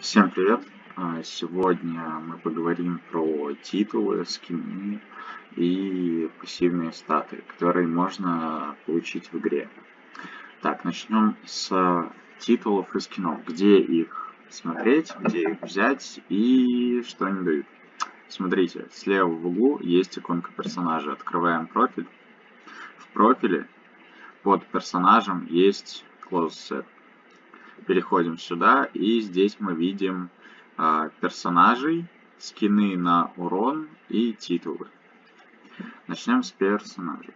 Всем привет! А, Сегодня мы поговорим про титулы, скины и пассивные статы, которые можно получить в игре. Так, начнем с титулов и скинов. Где их смотреть, где их взять и что они дают. Смотрите, слева в углу есть иконка персонажа. Открываем профиль. В профиле под персонажем есть close set переходим сюда, и здесь мы видим э, персонажей, скины на урон и титулы. Начнем с персонажей.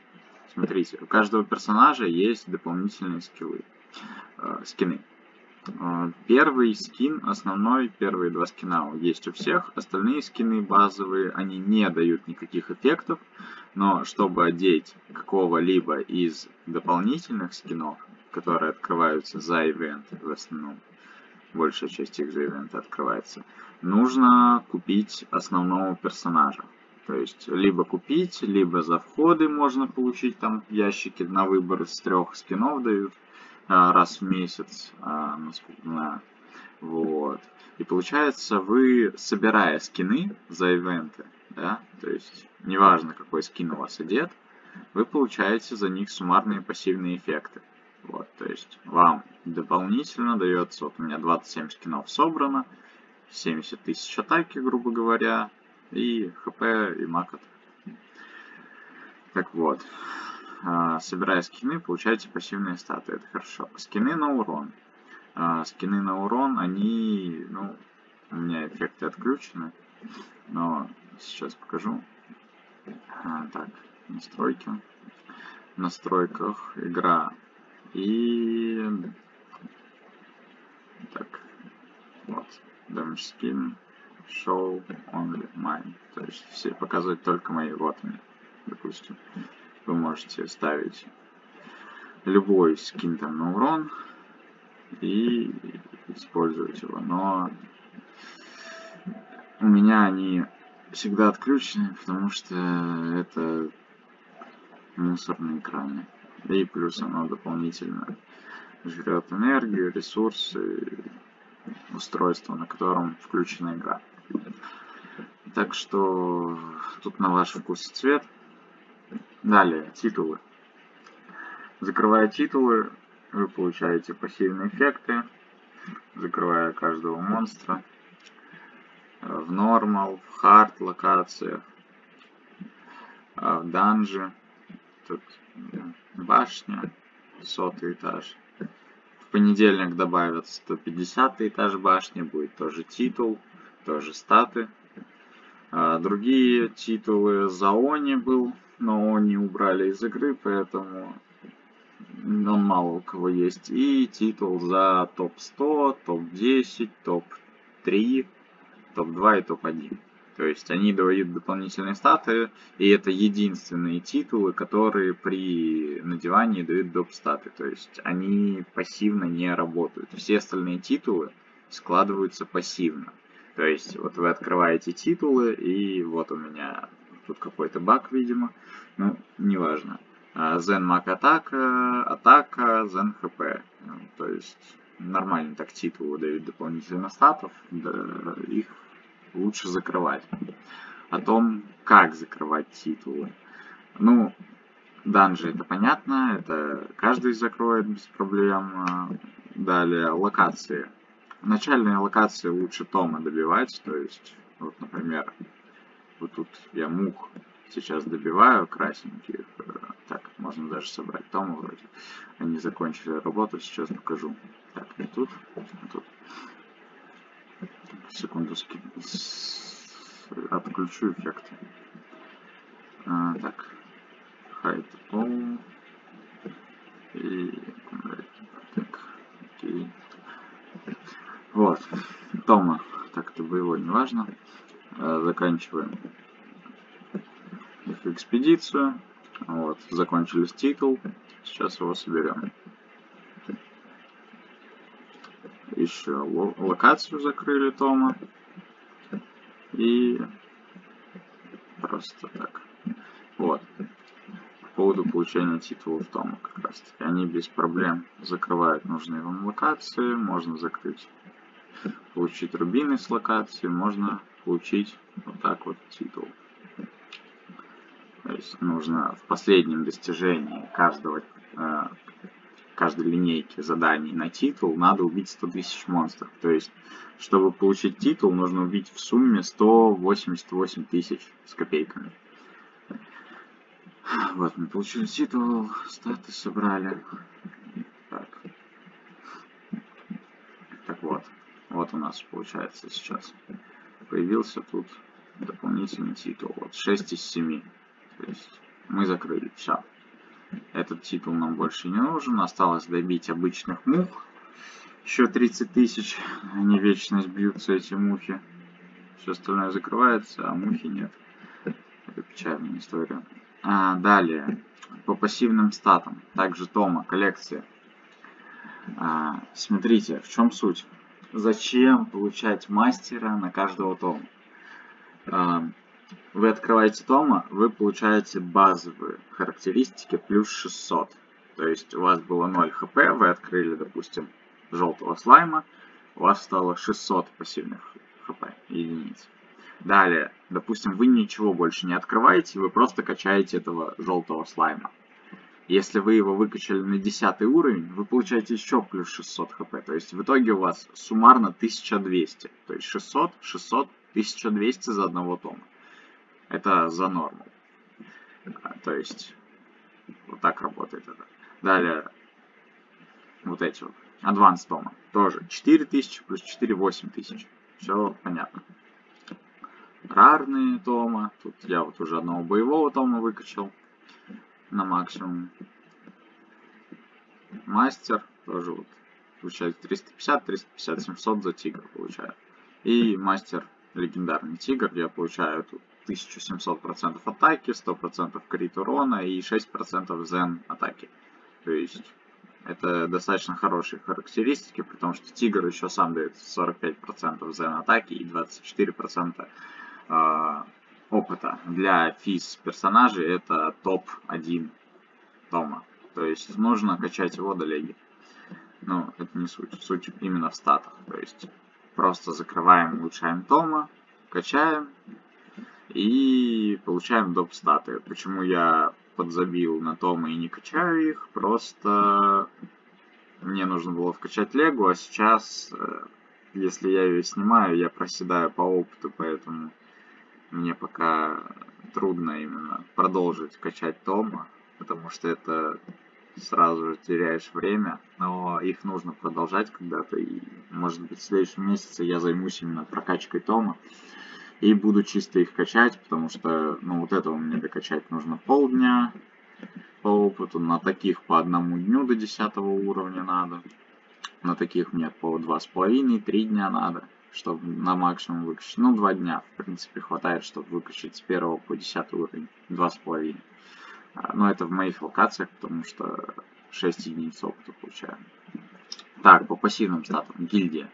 Смотрите, у каждого персонажа есть дополнительные скиллы, э, скины. Э, первый скин, основной, первые два скина есть у всех. Остальные скины базовые, они не дают никаких эффектов. Но чтобы одеть какого-либо из дополнительных скинов, которые открываются за ивент в основном. Большая часть их за ивента открывается. Нужно купить основного персонажа. То есть, либо купить, либо за входы можно получить там ящики на выбор из трех скинов дают а, раз в месяц. А, на, вот. И получается, вы, собирая скины за ивенты, да, то есть, неважно, какой скин у вас одет, вы получаете за них суммарные пассивные эффекты. Вот, то есть вам дополнительно дается, вот у меня 27 скинов собрано, 70 тысяч атаки, грубо говоря, и хп, и макот. Так вот, а, собирая скины, получаете пассивные статы, это хорошо. Скины на урон. А, скины на урон, они, ну, у меня эффекты отключены, но сейчас покажу. А, так, настройки. В настройках игра и так, вот, damage skin, show only mine. То есть все показывают только мои. Вот они, допустим. Вы можете ставить любой скин там на урон и использовать его. Но у меня они всегда отключены, потому что это мусорные экраны. И плюс оно дополнительно жрет энергию, ресурсы, устройство, на котором включена игра. Так что тут на ваш вкус и цвет. Далее, титулы. Закрывая титулы, вы получаете пассивные эффекты, закрывая каждого монстра. В нормал, в хард локациях, в данжи. Тут башня, сотый этаж. В понедельник добавят 150 этаж башни, будет тоже титул, тоже статы. А другие титулы за Они был, но Они убрали из игры, поэтому он мало у кого есть. И титул за топ-100, топ-10, топ-3, топ-2 и топ-1. То есть они дают дополнительные статы, и это единственные титулы, которые при надевании дают доп. статы. То есть они пассивно не работают. Все остальные титулы складываются пассивно. То есть вот вы открываете титулы, и вот у меня тут какой-то баг, видимо. Ну, неважно. Zen Mac атака, атака, Zen HP. То есть нормально так титулы дают дополнительно статов, да, их лучше закрывать. О том, как закрывать титулы. Ну, данжи это понятно, это каждый закроет без проблем. Далее, локации. Начальные локации лучше тома добивать, то есть, вот, например, вот тут я мух сейчас добиваю красненьких. Так, можно даже собрать тома вроде. Они закончили работу, сейчас покажу. Так, не тут, а тут секунду отключу эффект. А, так, hide all и так, окей. Вот, Тома, так это было не важно. А, заканчиваем их экспедицию. Вот, закончили титул. Сейчас его соберем. Еще локацию закрыли Тома. И просто так. Вот. По поводу получения титулов Тома как раз таки. Они без проблем закрывают нужные вам локации. Можно закрыть получить рубины с локации, можно получить вот так вот титул. То есть нужно в последнем достижении каждого, э, каждой линейки заданий на титул надо убить 100 тысяч монстров. То есть, чтобы получить титул, нужно убить в сумме 188 тысяч с копейками. Вот, мы получили титул, статы собрали. Так. Так вот, вот у нас получается сейчас появился тут дополнительный титул. Вот 6 из 7. То есть мы закрыли. Все. Этот титул нам больше не нужен. Осталось добить обычных мух. Еще 30 тысяч. Они вечность бьются, эти мухи. Все остальное закрывается, а мухи нет. Это печальная история. А, далее. По пассивным статам. Также Тома, коллекция. А, смотрите, в чем суть. Зачем получать мастера на каждого тома? Вы открываете тома, вы получаете базовые характеристики плюс 600. То есть у вас было 0 хп, вы открыли, допустим, желтого слайма, у вас стало 600 пассивных хп единиц. Далее, допустим, вы ничего больше не открываете, вы просто качаете этого желтого слайма. Если вы его выкачали на 10 уровень, вы получаете еще плюс 600 хп. То есть в итоге у вас суммарно 1200. То есть 600, 600, 1200 за одного тома. Это за норму. То есть, вот так работает это. Далее, вот эти вот. Advanced тома. Тоже 4000 плюс 4 8000. Все понятно. Рарные тома. Тут я вот уже одного боевого тома выкачал на максимум. Мастер тоже вот получает 350, 350, 700 за тигр получаю. И мастер легендарный тигр я получаю тут 1700% атаки, 100% крит урона и 6% зен атаки. То есть это достаточно хорошие характеристики, потому что тигр еще сам дает 45% зен атаки и 24% э, опыта. Для физ персонажей это топ-1 тома. То есть нужно качать его до леги. Но это не суть. Суть именно в статах. То есть просто закрываем, улучшаем тома, качаем, и получаем доп. статы. Почему я подзабил на том и не качаю их? Просто мне нужно было вкачать Легу, а сейчас, э, если я ее снимаю, я проседаю по опыту, поэтому мне пока трудно именно продолжить качать Тома, потому что это сразу же теряешь время, но их нужно продолжать когда-то, и может быть в следующем месяце я займусь именно прокачкой Тома и буду чисто их качать, потому что, ну, вот этого мне докачать нужно полдня по опыту, на таких по одному дню до 10 уровня надо, на таких мне по два с половиной, три дня надо, чтобы на максимум выкачать. Ну, два дня, в принципе, хватает, чтобы выкачать с 1 по 10 уровень, два с половиной. А, но это в моих локациях, потому что 6 единиц опыта получаем. Так, по пассивным статам. Гильдия.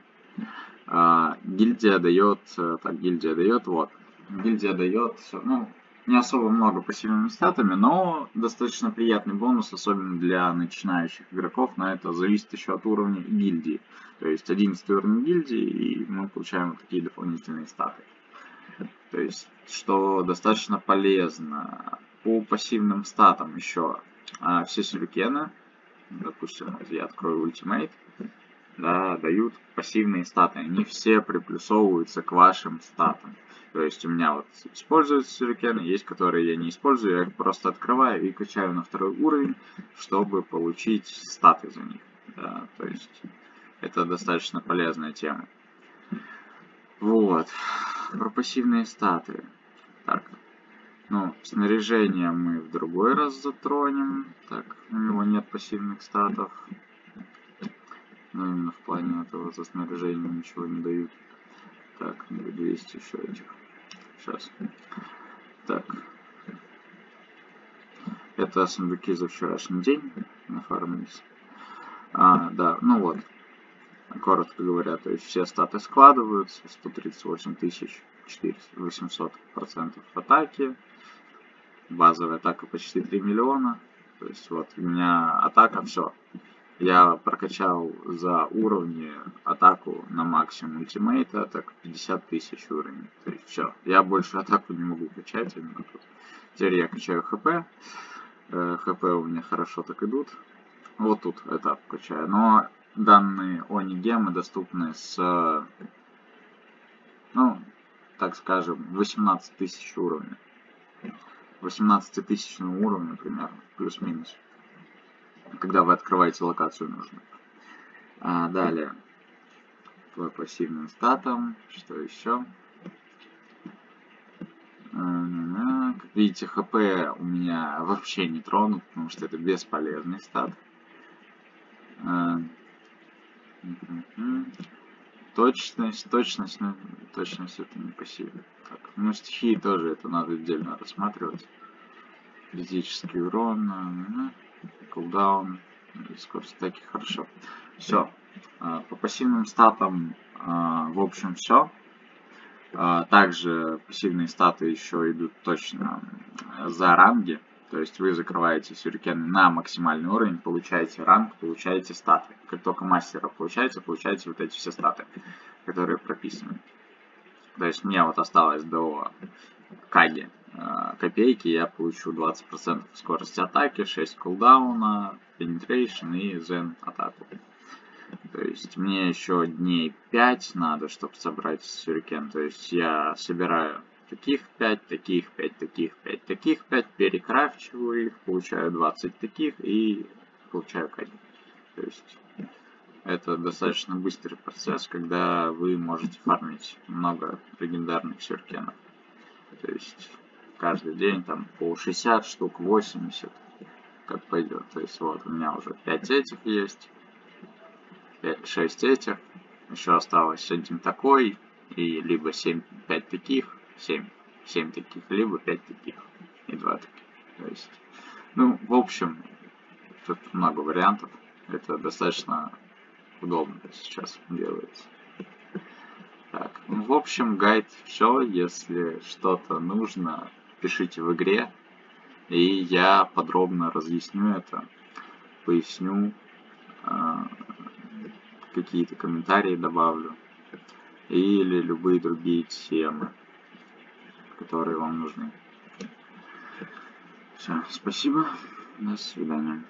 А, гильдия дает, э, так, гильдия дает, вот, гильдия дает, ну, не особо много пассивными статами, но достаточно приятный бонус, особенно для начинающих игроков, но это зависит еще от уровня гильдии. То есть 11 уровень гильдии, и мы получаем вот такие дополнительные статы. То есть, что достаточно полезно. По пассивным статам еще а, все сюрикены, допустим, я открою ультимейт, да, дают пассивные статы. Они все приплюсовываются к вашим статам. То есть у меня вот используются сюрикены, есть которые я не использую, я их просто открываю и качаю на второй уровень, чтобы получить статы за них. Да, то есть это достаточно полезная тема. Вот. Про пассивные статы. Так. Ну, снаряжение мы в другой раз затронем. Так, у него нет пассивных статов. Но ну, именно в плане этого за снаряжение ничего не дают. Так, 200 еще этих. Сейчас. Так. Это сундуки за вчерашний день нафармились. А, да, ну вот. Коротко говоря, то есть все статы складываются. 138 тысяч 800 процентов атаки. Базовая атака почти 3 миллиона. То есть вот у меня атака, все я прокачал за уровни атаку на максимум ультимейта, так 50 тысяч уровень. То есть все, я больше атаку не могу качать именно тут. Теперь я качаю хп. Э, хп у меня хорошо так идут. Вот тут этап качаю. Но данные они гемы доступны с, ну, так скажем, 18 тысяч уровня. 18 тысячного уровня примерно, плюс-минус когда вы открываете локацию нужно. А, далее, по пассивным статам, что еще? Как видите, ХП у меня вообще не тронут, потому что это бесполезный стат. А, точность, точность, ну, точность это не пассивно. Так, ну стихии тоже это надо отдельно рассматривать. Критический урон кулдаун и скорость атаки хорошо. Все. А, по пассивным статам, а, в общем, все. А, также пассивные статы еще идут точно за ранги. То есть вы закрываете сюрикены на максимальный уровень, получаете ранг, получаете статы. Как только мастера получаете, получаете вот эти все статы, которые прописаны. То есть мне вот осталось до Каги копейки я получу 20% скорости атаки, 6 кулдауна, penetration и zen атаку. То есть мне еще дней 5 надо, чтобы собрать сюрикен. То есть я собираю таких 5, таких 5, таких 5, таких 5, перекрафчиваю их, получаю 20 таких и получаю кадик. То есть это достаточно быстрый процесс, когда вы можете фармить много легендарных сюркенов. То есть каждый день там по 60 штук, 80, как пойдет. То есть вот у меня уже 5 этих есть, 5, 6 этих, еще осталось один такой, и либо 7, 5 таких, 7, 7 таких, либо 5 таких, и 2 таких. То есть, ну, в общем, тут много вариантов. Это достаточно удобно сейчас делается. Так, ну, в общем, гайд все. Если что-то нужно, пишите в игре, и я подробно разъясню это, поясню, а, какие-то комментарии добавлю, или любые другие темы, которые вам нужны. Все, спасибо, до свидания.